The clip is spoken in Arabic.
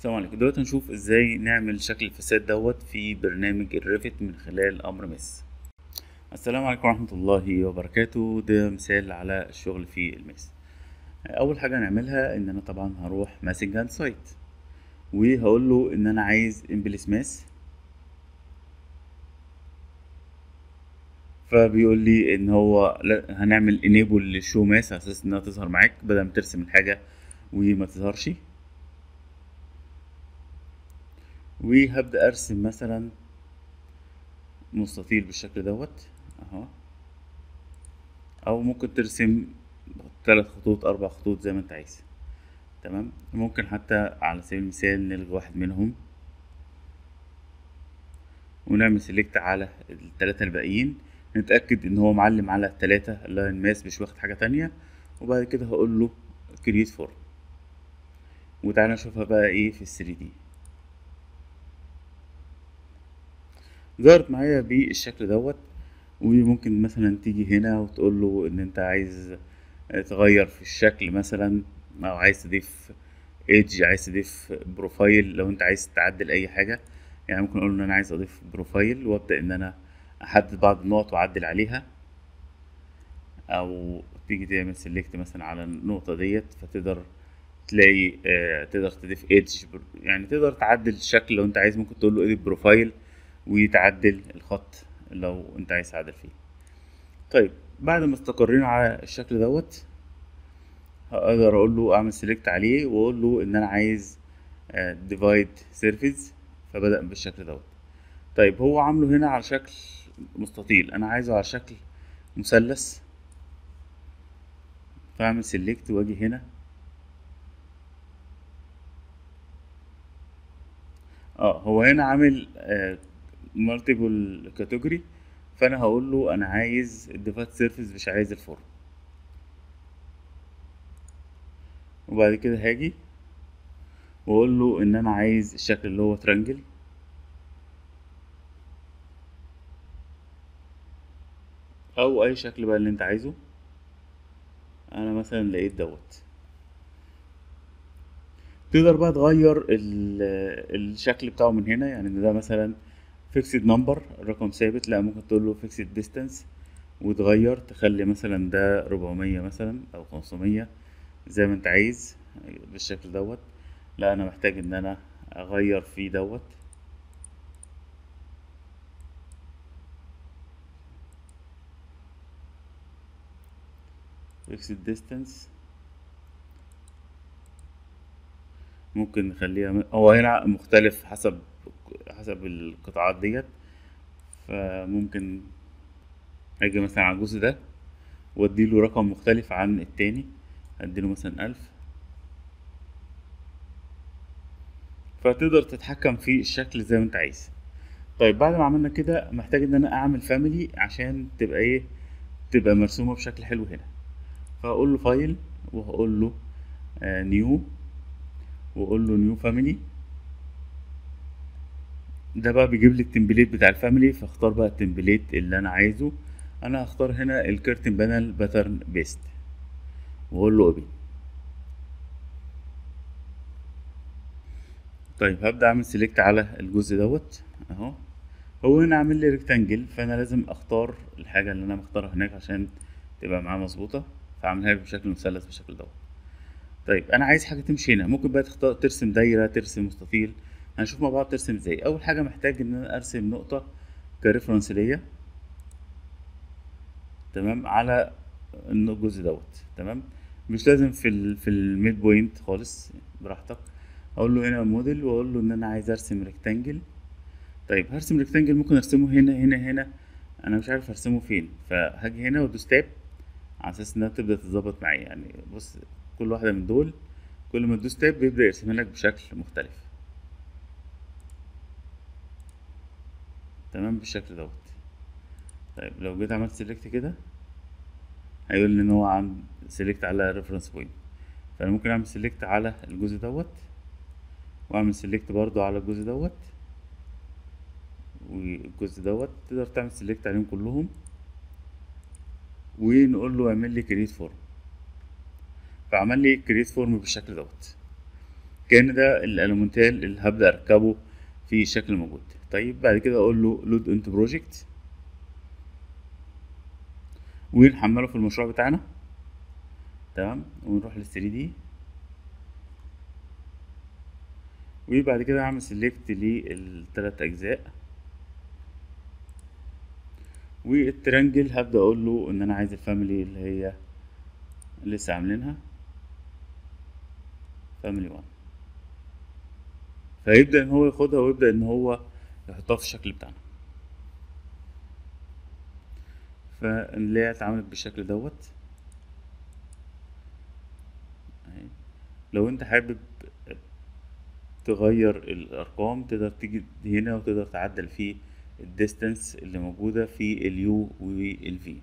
السلام عليكم. دلوقتي هنشوف إزاي نعمل شكل ال façade دوت في برنامج ال Revit من خلال أمر mass. السلام عليكم ورحمة الله وبركاته. ده مثال على الشغل في ال mass. أول حاجة هنعملها إن أنا طبعا هروح massing and site وهقول له إن أنا عايز in-place mass فبيقول لي إن هو هنعمل enable لل show mass على أساس إنها تظهر معاك بدل ما ترسم الحاجة وما تظهرش. وهبدأ أرسم مثلا مستطيل بالشكل دوت أهو. أو ممكن ترسم ثلاث خطوط أربع خطوط زي ما أنت عايز. تمام؟ ممكن حتى على سبيل المثال نلغي واحد منهم. ونعمل select على التلاتة الباقيين. نتأكد إن هو معلم على التلاتة line بس مش واخد حاجة تانية. وبعد كده هقول له create form وتعالى نشوفها بقى إيه في ال 3D ظهرت معايا بالشكل دوت وممكن مثلا تيجي هنا وتقول له إن أنت عايز تغير في الشكل مثلا أو عايز تضيف edge عايز تضيف profile لو أنت عايز تعدل أي حاجة. يعني ممكن أقول إن أنا عايز أضيف profile وأبدأ إن أنا أحدد بعض النقط وأعدل عليها. أو تيجي تعمل select مثلا على النقطة ديت فتقدر تلاقي آه تقدر تضيف edge يعني تقدر تعدل الشكل لو أنت عايز. ممكن تقول له edit profile وتعدل الخط لو انت عايز تعدل فيه. طيب بعد ما استقرينا على الشكل دوت هقدر أقول له اعمل select عليه واقول له ان أنا عايز divide surface فبدأ بالشكل دوت. طيب هو عامله هنا على شكل مستطيل. أنا عايزه على شكل مثلث. فاعمل select واجي هنا. آه هو هنا عامل multiple category فأنا هقول له أنا عايز ال divide surface مش عايز ال form وبعد كده هاجي وأقول له إن أنا عايز الشكل اللي هو triangle أو أي شكل بقى اللي أنت عايزه. أنا مثلا لقيت دوت. تقدر بقى تغير الشكل بتاعه من هنا يعني ده مثلا fixed number رقم ثابت. لا ممكن تقول له fixed distance وتغير تخلي مثلا ده 400 مثلا أو 500 زي ما أنت عايز بالشكل دوت. لا أنا محتاج إن أنا أغير فيه دوت. fixed distance ممكن نخليها هو هنا مختلف حسب حسب القطاعات ديت. فممكن أجي مثلا على الجزء ده وأديله رقم مختلف عن التاني. أديله مثلا ألف. فتقدر تتحكم في الشكل زي ما أنت عايز. طيب بعد ما عملنا كده محتاج إن أنا أعمل family عشان تبقى إيه؟ تبقى مرسومة بشكل حلو هنا. فهقول له file وهقول له آه new واقول له new family ده بقى بيجيب لي ال template بتاع ال family فاختار بقى ال template اللي أنا عايزه. أنا هختار هنا ال curtain panel pattern based وأقول له open طيب هبدأ أعمل select على الجزء دوت أهو. هو هنا عامل لي rectangle فأنا لازم أختار الحاجة اللي أنا مختارها هناك عشان تبقى معاه مظبوطة. فاعملها بشكل مثلث بالشكل دوت. طيب أنا عايز حاجة تمشي هنا. ممكن بقى تختار ترسم دايرة ترسم مستطيل. هنشوف مع بعض ترسم إزاي. أول حاجة محتاج إن أنا أرسم نقطة ك reference ليا. تمام؟ على الجزء دوت. تمام؟ مش لازم في ال في ال mid point خالص براحتك. أقول له هنا موديل وأقول له إن أنا عايز أرسم rectangle طيب هرسم rectangle ممكن أرسمه هنا هنا هنا. أنا مش عارف ارسمه فين. فهاجي هنا وادوس tab على أساس إنها تبدأ تتظبط معايا. يعني بص كل واحدة من دول كل ما تدوس tab بيبدأ يرسمها لك بشكل مختلف. تمام بالشكل دوت. طيب لو جيت عملت select كده هيقول لي إن هو عم select على reference point فأنا ممكن أعمل select على الجزء دوت وأعمل select برضو على الجزء دوت. والجزء دوت تقدر تعمل select عليهم كلهم. ونقول له اعمل لي create form فعمل لي create form بالشكل دوت. كأن ده ال element اللي هبدأ أركبه في الشكل الموجود طيب بعد كده أقول له load into project ونحمله في المشروع بتاعنا. تمام؟ ونروح لل 3 D وبعد كده هعمل select للتلات أجزاء. وال triangle هبدأ أقول له إن أنا عايز ال family اللي هي لسه عاملينها. family 1 فيبدأ إن هو ياخدها ويبدأ إن هو يحطها في الشكل بتاعنا. فنلاقيها اتعملت بالشكل دوت. لو انت حابب تغير الأرقام تقدر تيجي هنا وتقدر تعدل فيه الديستانس اللي موجودة في اليو والفي